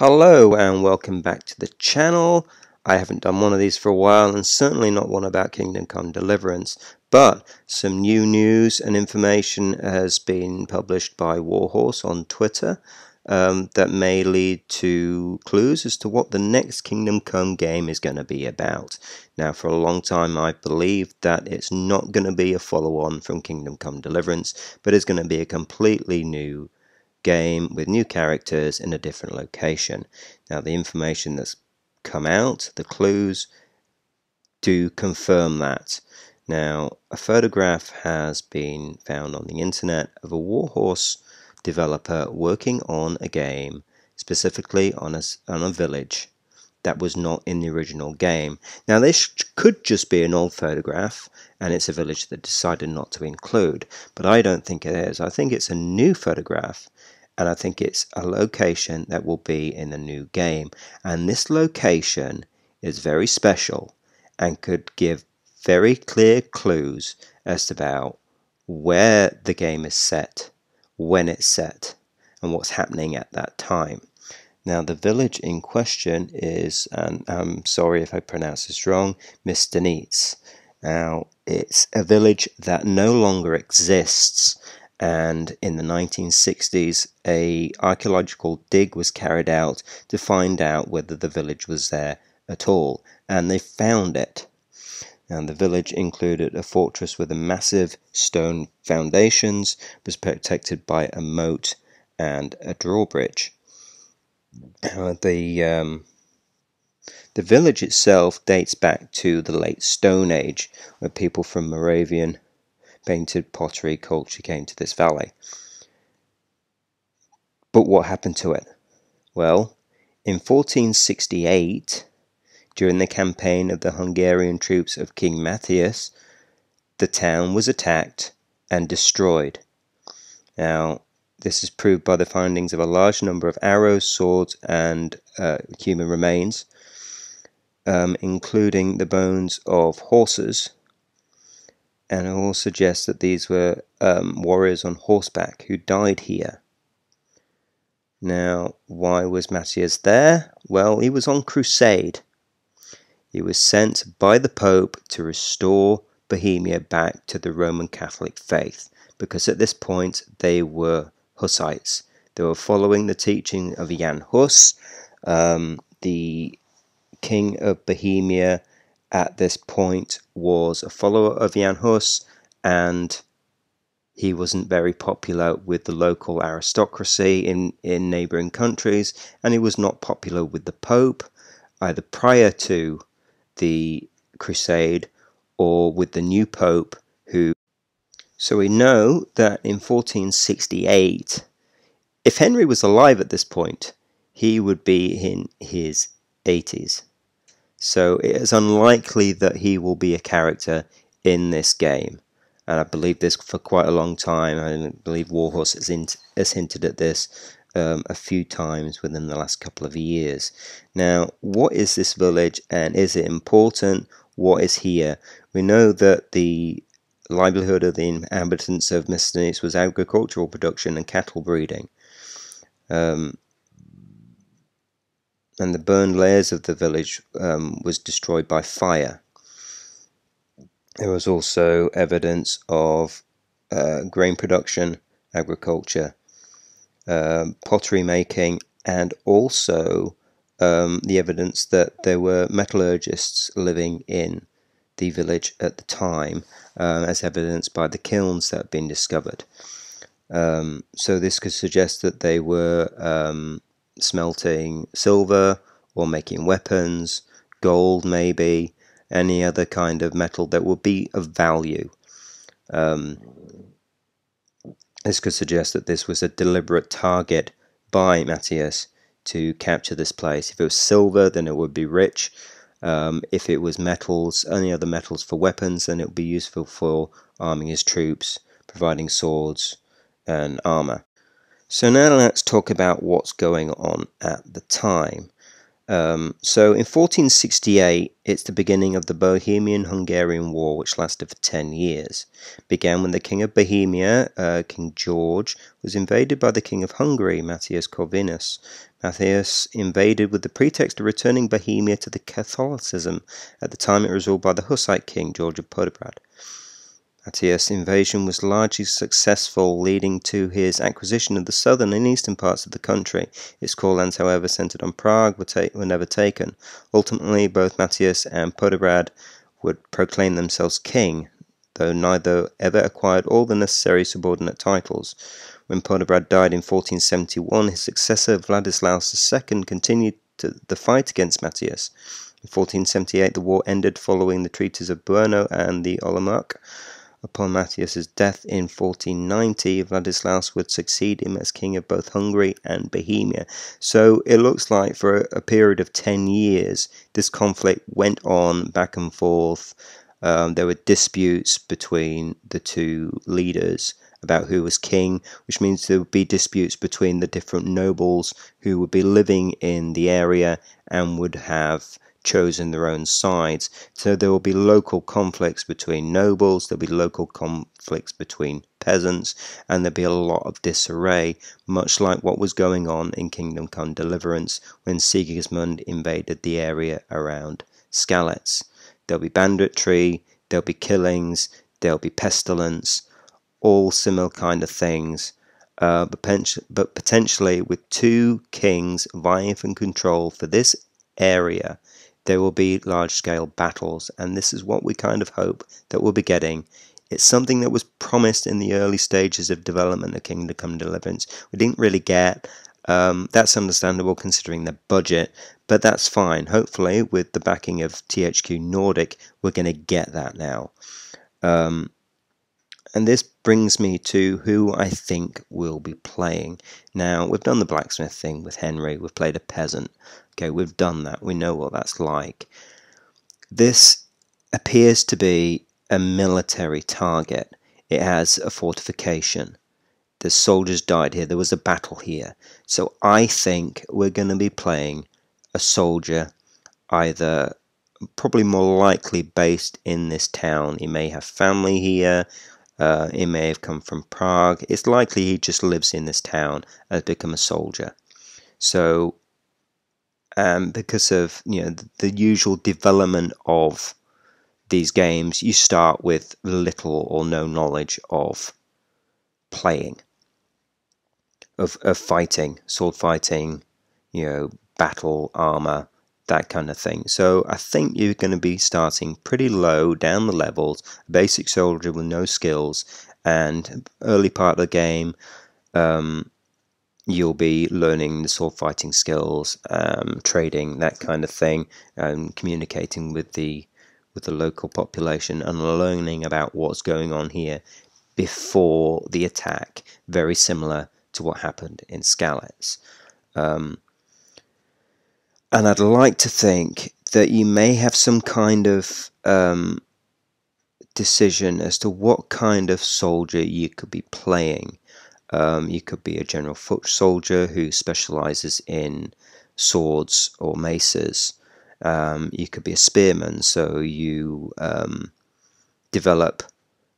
Hello and welcome back to the channel. I haven't done one of these for a while and certainly not one about Kingdom Come Deliverance, but some new news and information has been published by Warhorse on Twitter um, that may lead to clues as to what the next Kingdom Come game is going to be about. Now, for a long time, I believed that it's not going to be a follow on from Kingdom Come Deliverance, but it's going to be a completely new game with new characters in a different location. Now, the information that's come out, the clues, do confirm that. Now, a photograph has been found on the internet of a Warhorse developer working on a game, specifically on a, on a village that was not in the original game. Now, this could just be an old photograph, and it's a village that decided not to include, but I don't think it is. I think it's a new photograph, and I think it's a location that will be in the new game. And this location is very special and could give very clear clues as to about where the game is set, when it's set, and what's happening at that time. Now, the village in question is, and I'm sorry if I pronounce this wrong, Mistenice. Now, it's a village that no longer exists, and in the 1960s, a archaeological dig was carried out to find out whether the village was there at all, and they found it. And the village included a fortress with a massive stone foundations, was protected by a moat and a drawbridge. Uh, the um, the village itself dates back to the late Stone Age, where people from Moravian painted pottery culture came to this valley. But what happened to it? Well, in 1468, during the campaign of the Hungarian troops of King Matthias, the town was attacked and destroyed. Now, this is proved by the findings of a large number of arrows, swords, and uh, human remains, um, including the bones of horses, and it all suggests that these were um, warriors on horseback who died here. Now, why was Matthias there? Well, he was on crusade. He was sent by the Pope to restore Bohemia back to the Roman Catholic faith, because at this point they were Hussites. They were following the teaching of Jan Hus, um, the king of Bohemia at this point was a follower of Jan Hus and he wasn't very popular with the local aristocracy in, in neighboring countries and he was not popular with the Pope either prior to the crusade or with the new Pope who so we know that in 1468 if Henry was alive at this point he would be in his 80s so it is unlikely that he will be a character in this game. And I believe this for quite a long time. I believe Warhorse has, has hinted at this um, a few times within the last couple of years. Now, what is this village and is it important? What is here? We know that the livelihood of the inhabitants of Mistenice was agricultural production and cattle breeding. Um, and the burned layers of the village um, was destroyed by fire. There was also evidence of uh, grain production, agriculture, um, pottery making, and also um, the evidence that there were metallurgists living in the village at the time, uh, as evidenced by the kilns that have been discovered. Um, so this could suggest that they were um, smelting silver or making weapons, gold maybe, any other kind of metal that would be of value. Um, this could suggest that this was a deliberate target by Matthias to capture this place. If it was silver, then it would be rich. Um, if it was metals, any other metals for weapons, then it would be useful for arming his troops, providing swords and armor. So now let's talk about what's going on at the time. Um, so in 1468, it's the beginning of the Bohemian-Hungarian War, which lasted for 10 years. It began when the King of Bohemia, uh, King George, was invaded by the King of Hungary, Matthias Corvinus. Matthias invaded with the pretext of returning Bohemia to the Catholicism. At the time, it was ruled by the Hussite king, George of Podebrad. Matthias' invasion was largely successful, leading to his acquisition of the southern and eastern parts of the country. Its core lands, however, centered on Prague, were, ta- were never taken. Ultimately, both Matthias and Podebrad would proclaim themselves king, though neither ever acquired all the necessary subordinate titles. When Podebrad died in 1471, his successor Vladislaus II continued the fight against Matthias. In 1478, the war ended following the treaties of Brno and the Olomouc. Upon Matthias's death in 1490, Vladislaus would succeed him as king of both Hungary and Bohemia. So it looks like for a period of 10 years, this conflict went on back and forth. Um, there were disputes between the two leaders about who was king, which means there would be disputes between the different nobles who would be living in the area and would have chosen their own sides. So there will be local conflicts between nobles, there'll be local conflicts between peasants, and there'll be a lot of disarray, much like what was going on in Kingdom Come Deliverance when Sigismund invaded the area around Skalitz. There'll be banditry, there'll be killings, there'll be pestilence, all similar kind of things. Uh, but potentially with two kings vying for control for this area there will be large scale battles, and this is what we kind of hope that we'll be getting. It's something that was promised in the early stages of development of Kingdom Come Deliverance. We didn't really get. Um, that's understandable considering the budget, but that's fine. Hopefully, with the backing of THQ Nordic, we're going to get that now. Um, and this brings me to who I think will be playing. Now, we've done the blacksmith thing with Henry, we've played a peasant. Okay, we've done that, we know what that's like. This appears to be a military target. It has a fortification. The soldiers died here, there was a battle here. So I think we're going to be playing a soldier either probably more likely based in this town. He may have family here, uh, he may have come from Prague. It's likely he just lives in this town and has become a soldier. So, um, because of you know the, the usual development of these games, you start with little or no knowledge of playing, of, of fighting, sword fighting, you know, battle armor, that kind of thing. So I think you're going to be starting pretty low down the levels, basic soldier with no skills, and early part of the game, um, you'll be learning the sword fighting skills, um, trading, that kind of thing, and communicating with the with the local population and learning about what's going on here before the attack. Very similar to what happened in Skalitz. Um, and I'd like to think that you may have some kind of um, decision as to what kind of soldier you could be playing. Um, you could be a general foot soldier who specializes in swords or maces. Um, you could be a spearman, so you um, develop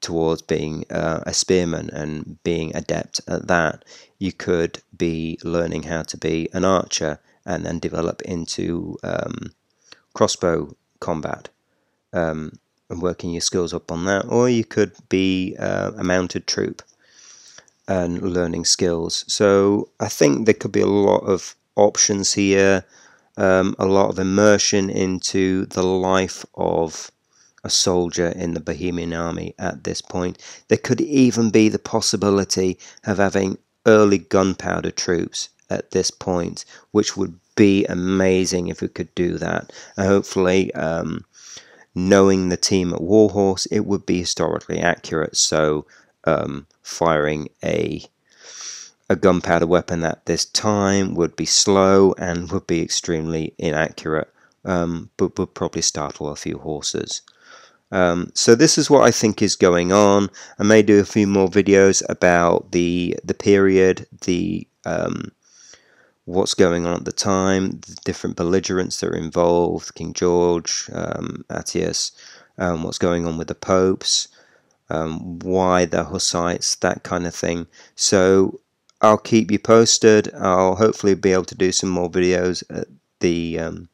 towards being uh, a spearman and being adept at that. You could be learning how to be an archer and then develop into um, crossbow combat um, and working your skills up on that. Or you could be uh, a mounted troop and learning skills. So I think there could be a lot of options here, um, a lot of immersion into the life of a soldier in the Bohemian army at this point. There could even be the possibility of having early gunpowder troops at this point, which would be amazing if we could do that. And hopefully, um, knowing the team at Warhorse, it would be historically accurate. So, um, firing a a gunpowder weapon at this time would be slow and would be extremely inaccurate, um, but would probably startle a few horses. Um, so this is what I think is going on. I may do a few more videos about the the period, the um, what's going on at the time, the different belligerents that are involved, King George, um, Matthias, um, what's going on with the popes, um, why the Hussites, that kind of thing. So I'll keep you posted. I'll hopefully be able to do some more videos the um,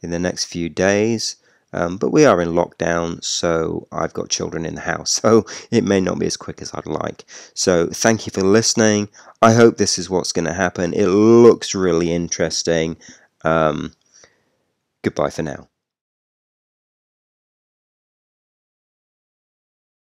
in the next few days. Um, but we are in lockdown, so I've got children in the house, so it may not be as quick as I'd like. So thank you for listening. I hope this is what's going to happen. It looks really interesting. Um, goodbye for now.